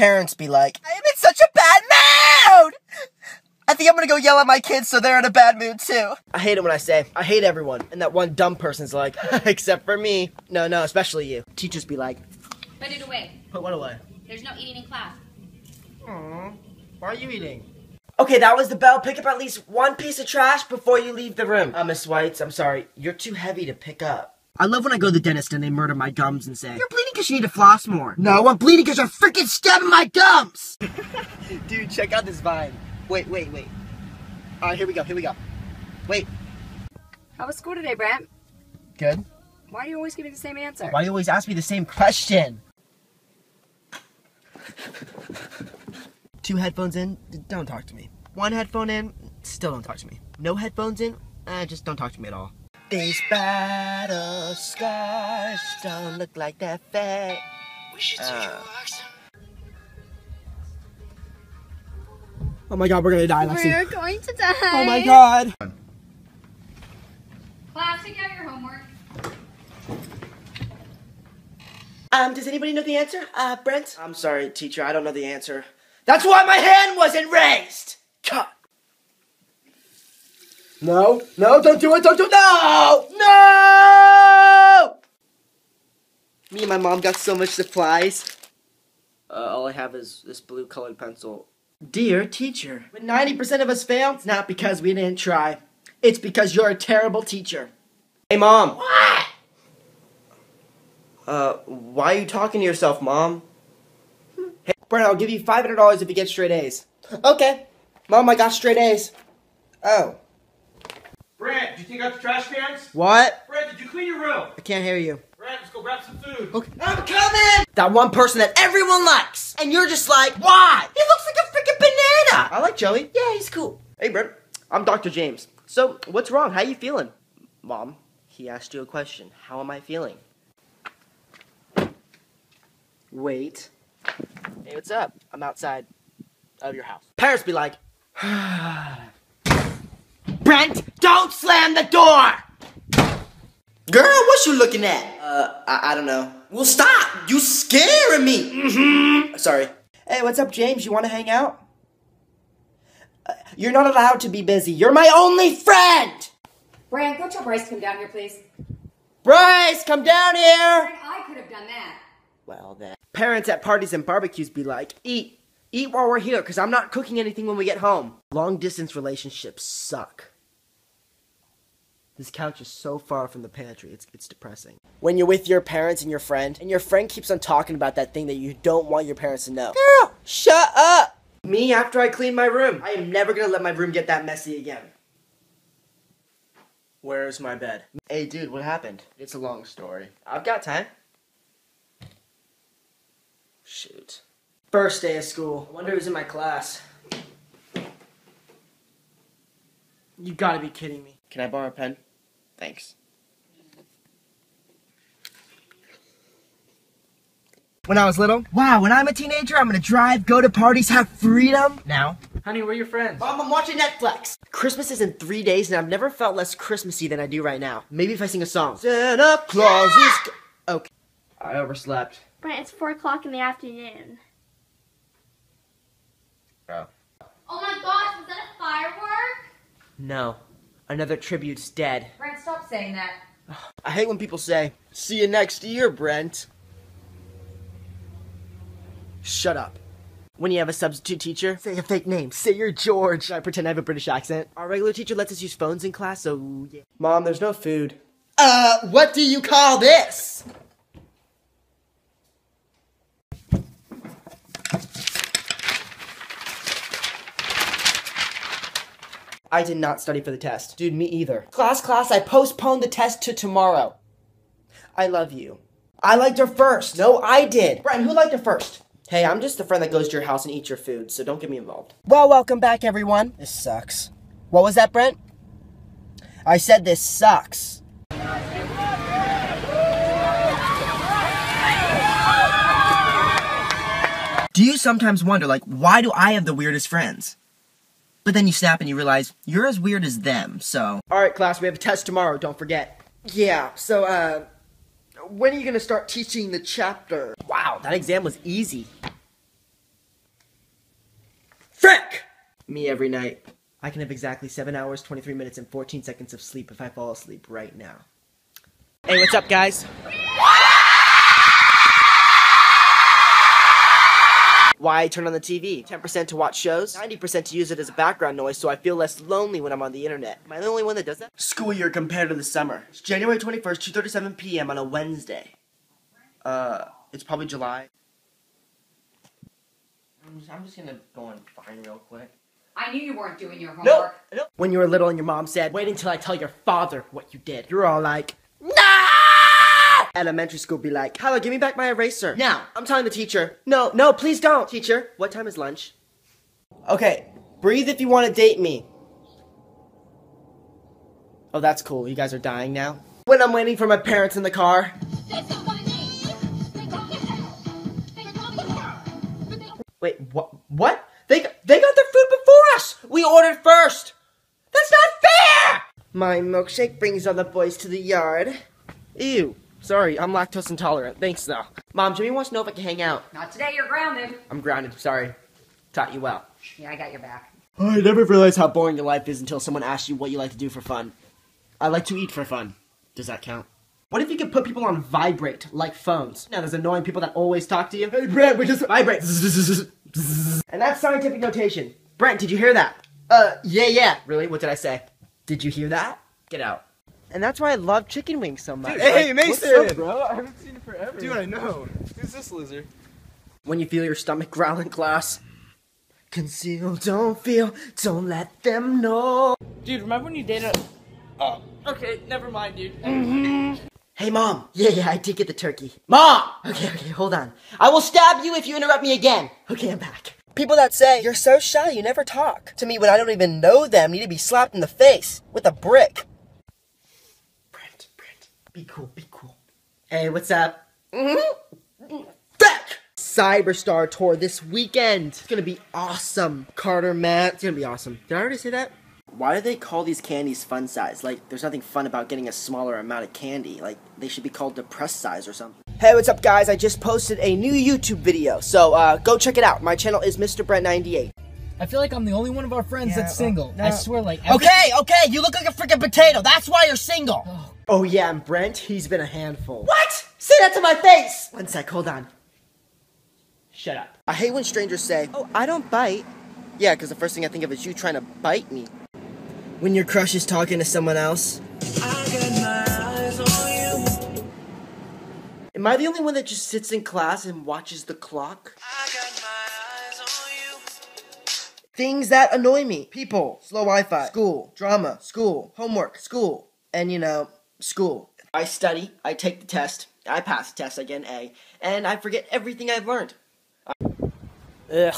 Parents be like, I am in such a bad mood! I think I'm gonna go yell at my kids so they're in a bad mood too. I hate it when I say, I hate everyone, and that one dumb person's like, except for me. No, no, especially you. Teachers be like, Put it away. put what away? There's no eating in class. Aww. Why are you eating? Okay, that was the bell. Pick up at least one piece of trash before you leave the room. Uh, Miss Whites, I'm sorry. You're too heavy to pick up. I love when I go to the dentist and they murder my gums and say, You're bleeding because you need to floss more. No, I'm bleeding because you're freaking stabbing my gums! Dude, check out this vine. Wait, wait, wait. Alright, here we go, here we go. Wait. How was school today, Brent? Good. Why do you always give me the same answer? Why do you always ask me the same question? Two headphones in, don't talk to me. One headphone in, still don't talk to me. No headphones in, uh, just don't talk to me at all. These battle scars don't look like that fat. We should Oh my god, we're gonna die, Lexi. We're going to die. Oh my god. Class, take out your homework. Um, does anybody know the answer? Uh, Brent? I'm sorry, teacher, I don't know the answer. That's why my hand wasn't raised! Cut! No, no, don't do it, don't do it, no! No! Me and my mom got so much supplies. Uh, all I have is this blue colored pencil. Dear teacher, when 90% of us fail, it's not because we didn't try. It's because you're a terrible teacher. Hey, mom. What? Uh, why are you talking to yourself, Mom? Hey, Brent, I'll give you $500 if you get straight A's. Okay. Mom, I got straight A's. Oh. Brent, did you take out the trash cans? What? Brent, did you clean your room? I can't hear you. Brent, let's go grab some food. Okay. I'm coming! That one person that everyone likes. And you're just like, why? He looks like a freaking banana. I like Joey. Yeah, he's cool. Hey, Brent. I'm Dr. James. So, what's wrong? How are you feeling? Mom, he asked you a question. How am I feeling? Wait. Hey, what's up? I'm outside of your house. Parents be like, Brent, don't slam the door! Girl, what you looking at? Uh, I, I don't know. Well, stop! You scaring me! Mm-hmm. Sorry. Hey, what's up, James? You want to hang out? Uh, you're not allowed to be busy. You're my only friend! Brent, go tell Bryce to come down here, please. Bryce, come down here! Brent, I could have done that. Well, then. Parents at parties and barbecues be like, eat. Eat while we're here, because I'm not cooking anything when we get home. Long distance relationships suck. This couch is so far from the pantry, it's, it's depressing. When you're with your parents and your friend, and your friend keeps on talking about that thing that you don't want your parents to know. Girl, shut up! Me, after I clean my room, I am never gonna let my room get that messy again. Where's my bed? Hey, dude, what happened? It's a long story. I've got time. Shoot. First day of school. I wonder who's in my class. You gotta be kidding me. Can I borrow a pen? Thanks. When I was little, wow, when I'm a teenager, I'm gonna drive, go to parties, have freedom. Now, Honey, where are your friends? Mom, I'm watching Netflix. Christmas is in three days, and I've never felt less Christmassy than I do right now. Maybe if I sing a song. Santa Claus is. c- Okay. I overslept. Brent, it's 4 o'clock in the afternoon. Oh. Oh my gosh, was that a firework? No. Another tribute's dead. Brent, stop saying that. I hate when people say, see you next year, Brent. Shut up. When you have a substitute teacher, say a fake name. Say you're George. I pretend I have a British accent. Our regular teacher lets us use phones in class, so yeah. Mom, there's no food. Uh, what do you call this? I did not study for the test. Dude, me either. Class, class, I postponed the test to tomorrow. I love you. I liked her first. No, I did. Brian, who liked her first? Hey, I'm just the friend that goes to your house and eats your food, so don't get me involved. Well, welcome back, everyone. This sucks. What was that, Brent? I said this sucks. Do you sometimes wonder, like, why do I have the weirdest friends? But then you snap and you realize you're as weird as them, so. Alright, class, we have a test tomorrow, don't forget. Yeah, so, uh, when are you gonna start teaching the chapter? Wow, that exam was easy. Frick! Me every night. I can have exactly 7 hours, 23 minutes, and 14 seconds of sleep if I fall asleep right now. Hey, what's up, guys? Why I turn on the TV? 10% to watch shows, 90% to use it as a background noise so I feel less lonely when I'm on the internet. Am I the only one that does that? School year compared to the summer. It's January 21st, 2.37 p.m. on a Wednesday. Uh, it's probably July. I'm just, I'm just gonna go and find real quick. I knew you weren't doing your No, homework. no. When you were little and your mom said, wait until I tell your father what you did. You're all like, no! Elementary school be like, Hello, give me back my eraser. Now, I'm telling the teacher, no, no, please don't. Teacher, what time is lunch? Okay, breathe if you want to date me. Oh, that's cool. You guys are dying now. When I'm waiting for my parents in the car. Wait, what? What? They got, they got their food before us. We ordered first. That's not fair. My milkshake brings all the boys to the yard. Ew. Sorry, I'm lactose intolerant. Thanks though. Mom, Jimmy wants to know if I can hang out. Not today, you're grounded. I'm grounded. Sorry. Taught you well. Yeah, I got your back. I never realized how boring your life is until someone asks you what you like to do for fun. I like to eat for fun. Does that count? What if you could put people on vibrate, like phones? Now, there's annoying people that always talk to you. Hey, Brent, we just vibrate. and that's scientific notation. Brent, did you hear that? Uh, yeah, yeah. Really? What did I say? Did you hear that? Get out. And that's why I love chicken wings so much. Hey, Like, Mason! what's up, bro? I haven't seen you forever. Dude, I know. Who's this lizard? When you feel your stomach growl in class. Conceal, don't feel, don't let them know. Dude, remember when you dated? a... Oh, okay, never mind, dude. Mm-hmm. Hey, Mom. Yeah, yeah, I did get the turkey. Mom! Okay, okay, hold on. I will stab you if you interrupt me again. Okay, I'm back. People that say, you're so shy, you never talk. To me, when I don't even know them, need to be slapped in the face with a brick. Brent, Brent, be cool, be cool. Hey, what's up? Mm-hmm. Back! Cyberstar tour this weekend. It's gonna be awesome. Carter, Matt, it's gonna be awesome. Did I already say that? Why do they call these candies fun size? Like, there's nothing fun about getting a smaller amount of candy. Like, they should be called depressed size or something. Hey, what's up, guys? I just posted a new YouTube video, so uh, go check it out. My channel is Mr. Brent98. I feel like I'm the only one of our friends that's single. no. I swear, like. every- Okay, okay, you look like a freaking potato. That's why you're single. Oh, yeah, and Brent, he's been a handful. What? Say that to my face. One sec, hold on. Shut up. I hate when strangers say, Oh, I don't bite. Yeah, because the first thing I think of is you trying to bite me. When your crush is talking to someone else. Am I the only one that just sits in class and watches the clock? Things that annoy me. People, slow Wi-Fi, school, drama, school, homework, school, and you know, school. I study, I take the test, I pass the test, I get an A, and I forget everything I've learned. Ugh.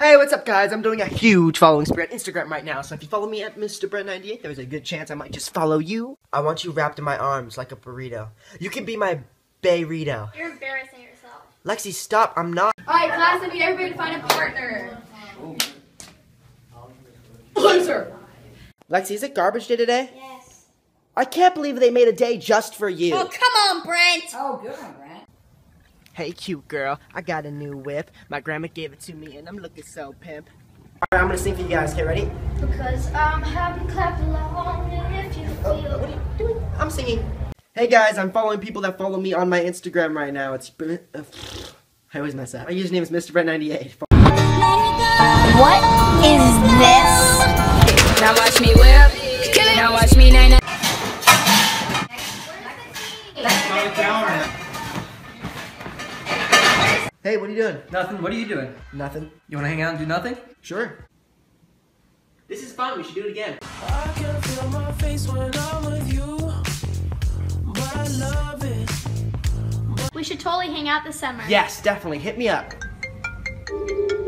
Hey, what's up, guys? I'm doing a huge following spree on Instagram right now, so if you follow me at Mr. Brent98, there's a good chance I might just follow you. I want you wrapped in my arms like a burrito. You can be my burrito. You're embarrassing yourself. Lexi, stop. I'm not. Alright, class, I need everybody to find a partner. Lexi, is it garbage day today? Yes. I can't believe they made a day just for you. Oh, come on, Brent. Oh, good one, Brent. Hey, cute girl. I got a new whip. My grandma gave it to me, and I'm looking so pimp. Alright, I'm gonna sing for you guys. Okay, ready? Because I'm happy, clap along, and if you Oh, feel what are you doing? I'm singing. Hey guys, I'm following people that follow me on my Instagram right now. It's. Uh, I always mess up. My username is Mr. Brent98. What is this? Now watch me whip. Now watch me nine. On the counter. Hey, what are you doing? Nothing. What are you doing? Nothing. You want to hang out and do nothing? Sure. This is fun. We should do it again. I can feel my face when I'm with you, but I love it. We should totally hang out this summer. Yes, definitely. Hit me up.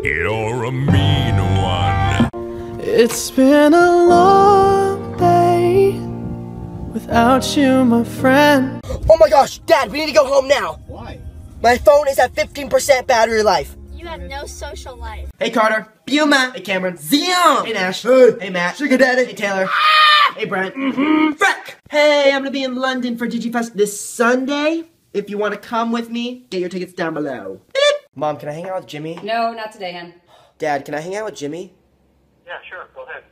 You're a mean one. It's been a long day without you, my friend. Oh my gosh, Dad, we need to go home now. Why? My phone is at 15% battery life. You have no social life. Hey Carter. Buma. Hey Cameron. Zion. Hey Nash. Hey, Matt. Sugar Daddy. Hey Taylor. Hey Brent. Mm-hmm. Freck. Hey, I'm gonna be in London for DigiFest this Sunday. If you want to come with me, get your tickets down below. Mom, can I hang out with Jimmy? No, not today, hun. Dad, can I hang out with Jimmy? Yeah, sure. Go ahead.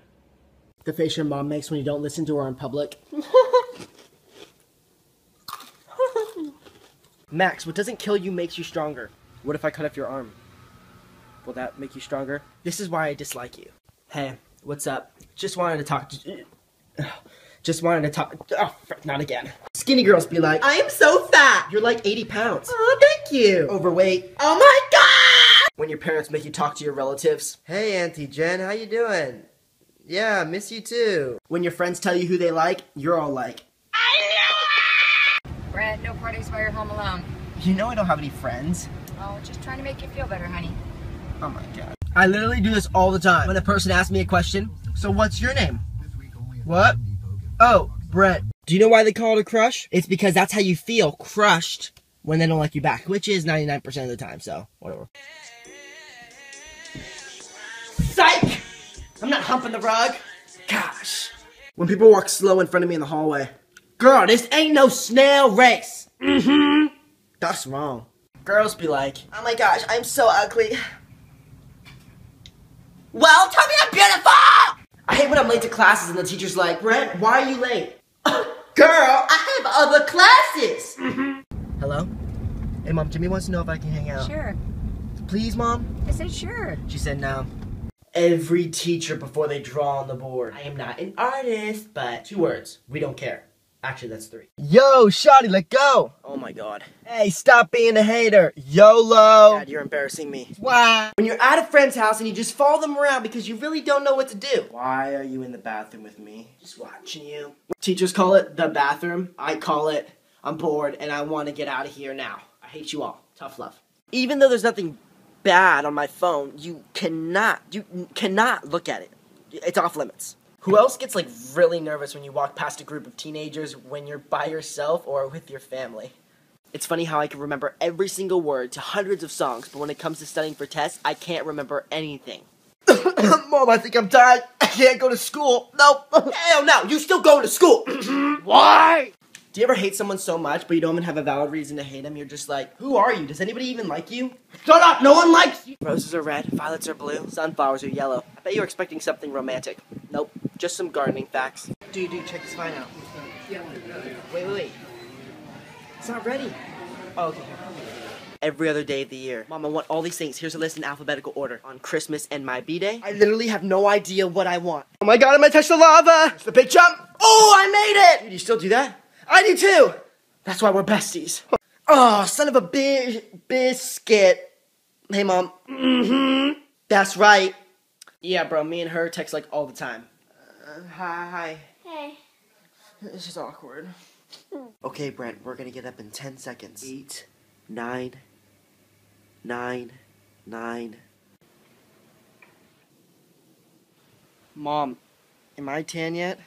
The face your mom makes when you don't listen to her in public. Max, what doesn't kill you makes you stronger. What if I cut off your arm? Will that make you stronger? This is why I dislike you. Hey, what's up? Just wanted to talk to Just wanted to talk. Oh, not again. Skinny girls be like, I am so fat. You're like 80 pounds. Oh, thank you. Overweight. Oh my god! When your parents make you talk to your relatives. Hey, Auntie Jen, how you doing? Yeah, miss you too. When your friends tell you who they like, you're all like, Brett, no parties while you're home alone. you know I don't have any friends. Oh, just trying to make you feel better, honey. Oh my god. I literally do this all the time. When a person asks me a question, so what's your name? What? Oh, Brett. Do you know why they call it a crush? It's because that's how you feel, crushed, when they don't like you back, which is 99% of the time, so whatever. Psych! I'm not humping the rug. Gosh. When people walk slow in front of me in the hallway. Girl, this ain't no snail race. Mm-hmm. That's wrong. Girls be like, oh my gosh, I'm so ugly. Well, tell me I'm beautiful! I hate when I'm late to classes and the teacher's like, Brent, why are you late? Girl, I have other classes! Mhm. Hello? Hey, Mom, Jimmy wants to know if I can hang out. Sure. Please, Mom? I said sure. She said no. Every teacher before they draw on the board. I am not an artist, but two words. We don't care. Actually, that's three. Yo, Shotty, let go! Oh my god. Hey, stop being a hater. YOLO! Dad, you're embarrassing me. Why? When you're at a friend's house and you just follow them around because you really don't know what to do. Why are you in the bathroom with me? Just watching you. Teachers call it the bathroom. I call it I'm bored and I want to get out of here now. I hate you all. Tough love. Even though there's nothing bad on my phone, you cannot, you cannot look at it. It's off limits. Who else gets like really nervous when you walk past a group of teenagers when you're by yourself or with your family? It's funny how I can remember every single word to hundreds of songs, but when it comes to studying for tests, I can't remember anything. Mom, I think I'm dying. I can't go to school. Nope. Hell no, you still going to school. Why? Do you ever hate someone so much, but you don't even have a valid reason to hate them? You're just like, who are you? Does anybody even like you? Shut up! No one likes you! Roses are red, violets are blue, sunflowers are yellow. I bet you were expecting something romantic. Nope, just some gardening facts. Dude, dude, check this vine out. Wait, wait, wait. It's not ready. Oh, okay. Every other day of the year. Mom, I want all these things. Here's a list in alphabetical order. On Christmas and my B-Day, I literally have no idea what I want. Oh my god, I'm gonna touch the lava! It's the big jump! Oh, I made it! Dude, you still do that? I do too! That's why we're besties. Oh, son of a bi- biscuit. Hey, Mom. Mm-hmm. That's right. Yeah, bro, me and her text like all the time. Uh, hi, hi. Hey. This is awkward. Okay, Brent, we're gonna get up in 10 seconds. Eight, nine, nine, nine. Mom, am I tan yet?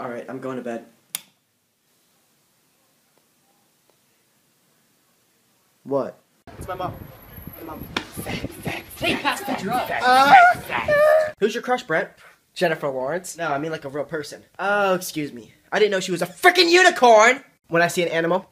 Alright, I'm going to bed. What? It's my mom. My mom. Wait, pass the drug. Uh, uh. Who's your crush, Brent? Jennifer Lawrence? No, I mean like a real person. Oh, excuse me. I didn't know she was a freaking unicorn! When I see an animal.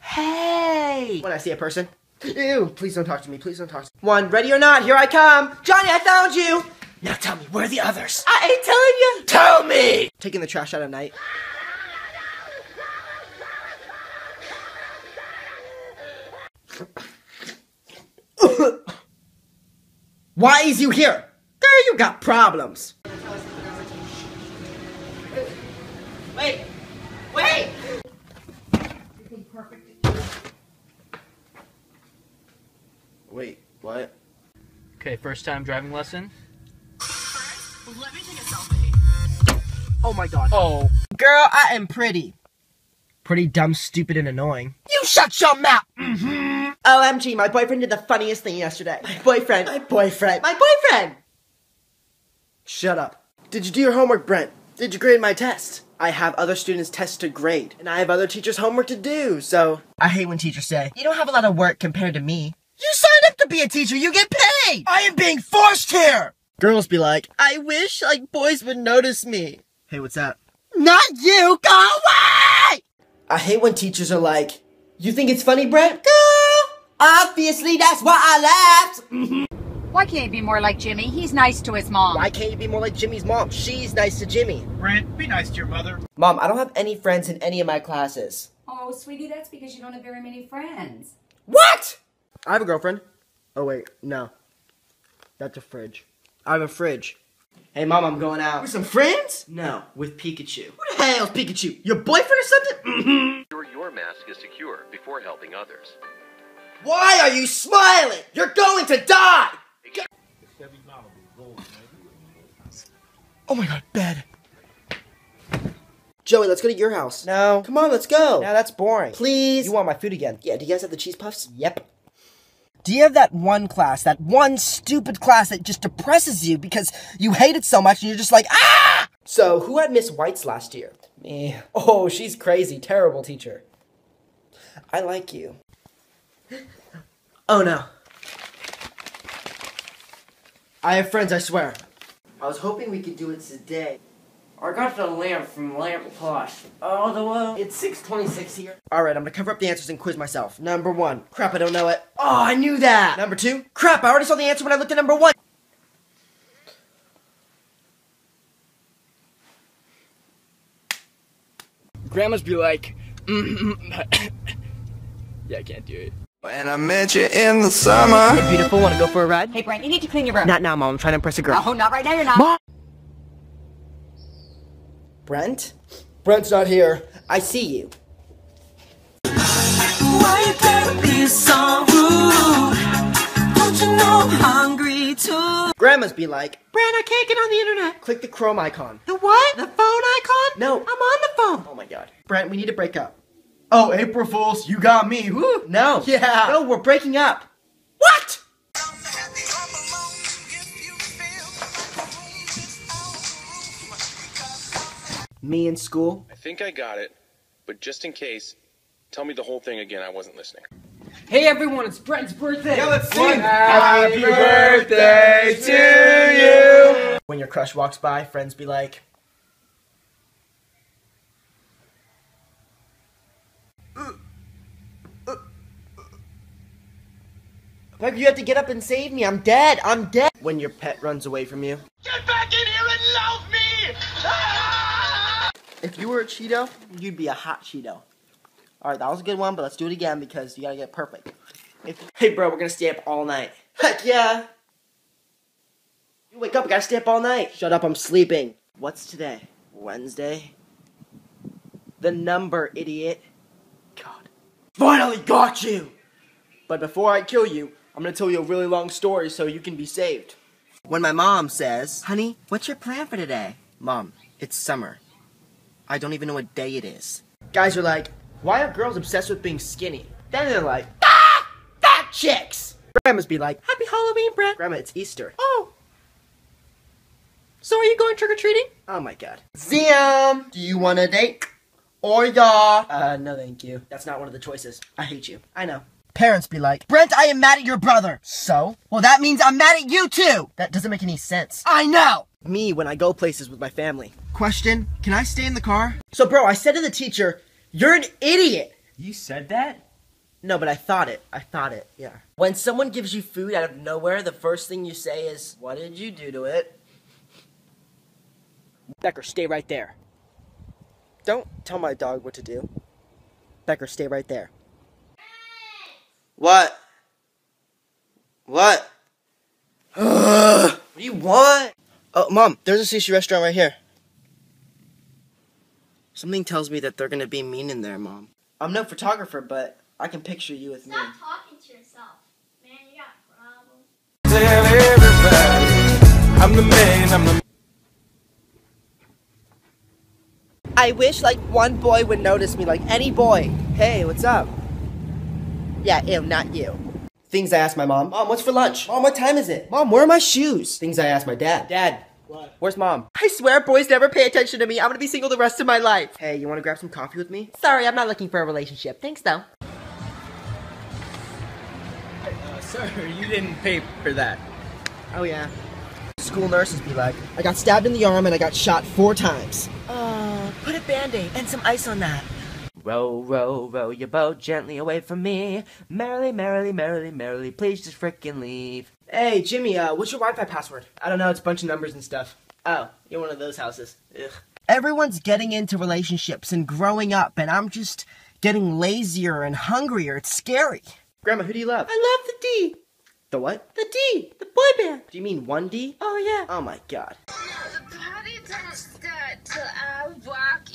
Hey! When I see a person. Ew, please don't talk to me. Please don't talk to me. One, ready or not, here I come. Johnny, I found you! Now tell me, where are the others? I ain't telling you! Tell me! Taking the trash out at night. Why is you here? Girl, you got problems. Wait! Wait! Wait, what? Okay, first time driving lesson. Oh my god. Oh. Girl, I am pretty. Pretty dumb, stupid, and annoying. You shut your mouth! Mm-hmm. OMG, my boyfriend did the funniest thing yesterday. My boyfriend. My boyfriend. My boyfriend! Shut up. Did you do your homework, Brent? Did you grade my test? I have other students' tests to grade, and I have other teachers' homework to do, so. I hate when teachers say, You don't have a lot of work compared to me. You signed up to be a teacher, you get paid! I am being forced here! Girls be like, I wish, like, boys would notice me. Hey, what's that? Not you! Go away! I hate when teachers are like, You think it's funny, Brent? Girl! Obviously, that's why I laughed! Mm-hmm. Why can't you be more like Jimmy? He's nice to his mom. Why can't you be more like Jimmy's mom? She's nice to Jimmy. Brent, be nice to your mother. Mom, I don't have any friends in any of my classes. Oh, sweetie, that's because you don't have very many friends. What? I have a girlfriend. Oh, wait, no. That's a fridge. I have a fridge. Hey, Mom, I'm going out. With some friends? No, with Pikachu. Who the hell's Pikachu? Your boyfriend or something? Mm-hmm. Ensure your mask is secure before helping others. Why are you smiling? You're going to die! Oh my god, bed. Joey, let's go to your house. No. Come on, let's go. No, that's boring. Please. You want my food again? Yeah, do you guys have the cheese puffs? Yep. Do you have that one class, that one stupid class that just depresses you because you hate it so much and you're just like, ah! So, who had Miss White's last year? Me. Oh, she's crazy. Terrible teacher. I like you. Oh no. I have friends, I swear. I was hoping we could do it today. I got the lamp from Lamp Plus. Oh, All the way. It's 626 here. Alright, I'm gonna cover up the answers and quiz myself. Number one. Crap, I don't know it. Oh, I knew that! Number two. Crap, I already saw the answer when I looked at number one. Grandmas be like, yeah, I can't do it. When I met you in the summer. Hey, beautiful, wanna go for a ride? Hey, Brent, you need to clean your room. Not now, Mom. I'm trying to impress a girl. Oh, not right now, you're not. Brent? Brent's not here. I see you. Why you gotta be so rude? Don't you know I'm hungry too? Grandmas be like, Brent, I can't get on the internet. Click the Chrome icon. The what? The phone icon? No. I'm on the phone. Oh my god. Brent, we need to break up. Oh, April Fools, you got me. Woo. No. Yeah. No, we're breaking up. What? Me in school? I think I got it, but just in case, tell me the whole thing again. I wasn't listening. Hey everyone, it's Brent's birthday. Yeah, let's sing. Happy birthday to you. When your crush walks by, friends be like, Like you have to get up and save me. I'm dead. I'm dead. When your pet runs away from you. Get back in here and love me! Ah! If you were a Cheeto, you'd be a hot Cheeto. Alright, that was a good one, but let's do it again because you gotta get perfect. If, hey bro, we're gonna stay up all night. Heck yeah! You wake up, I gotta stay up all night. Shut up, I'm sleeping. What's today? Wednesday? The number, idiot. God. Finally got you! But before I kill you, I'm gonna tell you a really long story so you can be saved. When my mom says, Honey, what's your plan for today? Mom, it's summer. I don't even know what day it is. Guys are like, why are girls obsessed with being skinny? Then they're like, ah, fat chicks! Grandmas be like, Happy Halloween, Brent. Grandma, it's Easter. Oh. So are you going trick-or-treating? Oh my god. Ziam, do you want a date? Or ya? Uh, no thank you. That's not one of the choices. I hate you. I know. Parents be like, Brent, I am mad at your brother. So? Well, that means I'm mad at you too. That doesn't make any sense. I know. Me when I go places with my family. Question, can I stay in the car? So, bro, I said to the teacher, you're an idiot. You said that? No, but I thought it. I thought it, yeah. When someone gives you food out of nowhere, the first thing you say is, what did you do to it? Becker, stay right there. Don't tell my dog what to do. Becker, stay right there. What? What? what do you want? Oh, Mom, there's a sushi restaurant right here. Something tells me that they're gonna be mean in there, Mom. I'm no photographer, but I can picture you with me. Stop talking to yourself. Man, you got problems. Tell everybody I'm the man, I'm the I wish like one boy would notice me, like any boy. Hey, what's up? Yeah, ew, not you. Things I ask my mom. Mom, what's for lunch? Mom, what time is it? Mom, where are my shoes? Things I ask my dad. Dad. What? Where's mom? I swear boys never pay attention to me. I'm gonna be single the rest of my life. Hey, you wanna grab some coffee with me? Sorry, I'm not looking for a relationship. Thanks though. Uh, sir, you didn't pay for that. Oh yeah. School nurses be like, I got stabbed in the arm and I got shot four times. Uh, put a band-aid and some ice on that. Row, row, row your boat gently away from me. Merrily, merrily, merrily, merrily, please just frickin' leave. Hey, Jimmy, uh, what's your Wi-Fi password? I don't know, it's a bunch of numbers and stuff. Oh, you're one of those houses. Ugh. Everyone's getting into relationships and growing up, and I'm just getting lazier and hungrier. It's scary. Grandma, who do you love? I love the D. The what? The D, the boy band. Do you mean one D? Oh, yeah. Oh, my God.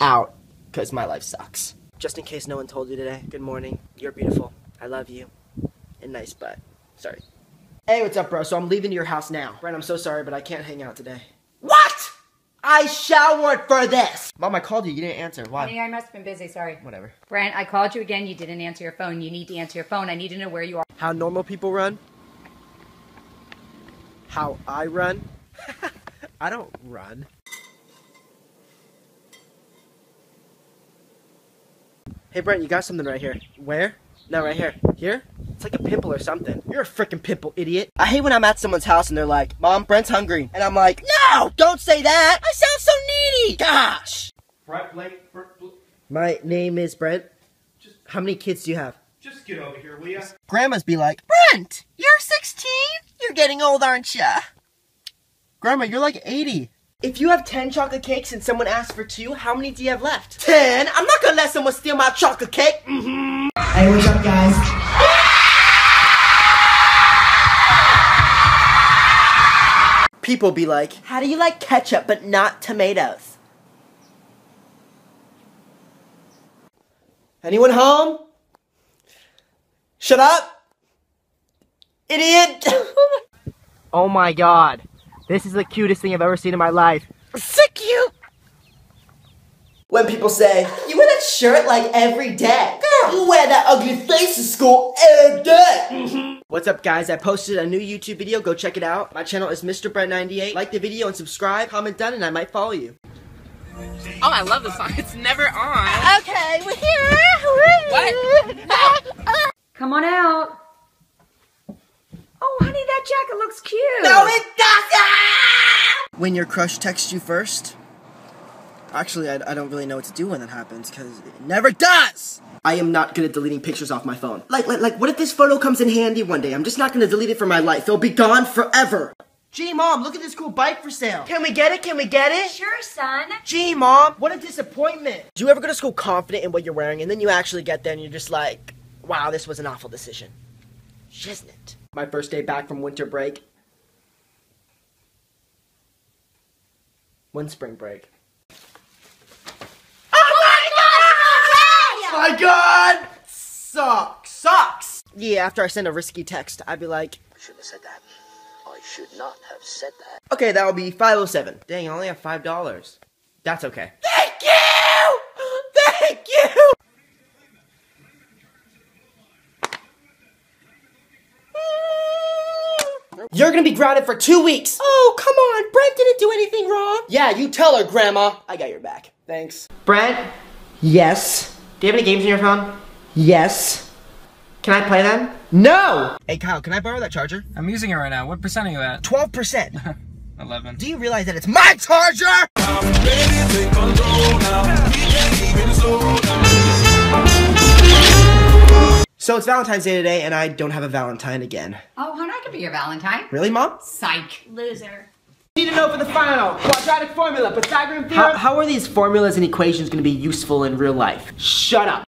Out, because my life sucks. Just in case no one told you today, good morning. You're beautiful. I love you. And nice butt. Sorry. Hey, what's up, bro? So I'm leaving your house now. Brent, I'm so sorry, but I can't hang out today. What? I showered for this! Mom, I called you. You didn't answer. Why? Honey, I must have been busy. Sorry. Whatever. Brent, I called you again. You didn't answer your phone. You need to answer your phone. I need to know where you are. How normal people run? How I run? I don't run. Hey Brent, you got something right here. Where? No, right here. Here? It's like a pimple or something. You're a freaking pimple, idiot. I hate when I'm at someone's house and they're like, Mom, Brent's hungry. And I'm like, No! Don't say that! I sound so needy! Gosh! Brett Blake, Brett Bl- My name is Brent. Just, How many kids do you have? just get over here, will ya? Grandmas be like, Brent, you're 16? You're getting old, aren't ya? Grandma, you're like 80. If you have 10 chocolate cakes and someone asks for two, how many do you have left? 10? I'm not gonna let someone steal my chocolate cake. Mm-hmm. Hey, what's up, guys? People be like, how do you like ketchup but not tomatoes? Anyone home? Shut up! Idiot! oh my god. This is the cutest thing I've ever seen in my life. So cute! When people say, You wear that shirt like every day. Girl, you wear that ugly face to school every day. What's up, guys? I posted a new YouTube video. Go check it out. My channel is Mr. Brent98. Like the video and subscribe. Comment down, and I might follow you. Oh, I love this song. It's never on. Okay, we're here. What? Come on out. Oh, honey, that jacket looks cute. No, it doesn't! When your crush texts you first? Actually, I, I don't really know what to do when that happens, because it never does! I am not good at deleting pictures off my phone. Like, like, like, what if this photo comes in handy one day? I'm just not gonna delete it from my life. It'll be gone forever. Gee, Mom, look at this cool bike for sale. Can we get it? Can we get it? Sure, son. Gee, Mom, what a disappointment. Do you ever go to school confident in what you're wearing, and then you actually get there and you're just like, wow, this was an awful decision? Shiznit. My first day back from winter break. When spring oh break? Oh my god! Sucks. Sucks! Yeah, after I send a risky text, I'd be like, should have said that. I should not have said that. okay, that will be 507. Dang, I only have $5. That's okay. Thank you! Thank you! You're gonna be grounded for two weeks. Oh, come on. Brent didn't do anything wrong. Yeah, you tell her, Grandma. I got your back. Thanks. Brent? Yes. Do you have any games on your phone? Yes. Can I play them? No! Hey, Kyle, can I borrow that charger? I'm using it right now. What percent are you at? 12%. 11. Do you realize that it's my charger? So it's Valentine's Day today, and I don't have a Valentine again. Oh, honey, I could be your Valentine. Really, Mom? Psych. Loser. Need to know for the final quadratic formula, Pythagorean theorem. How, how are these formulas and equations going to be useful in real life? Shut up.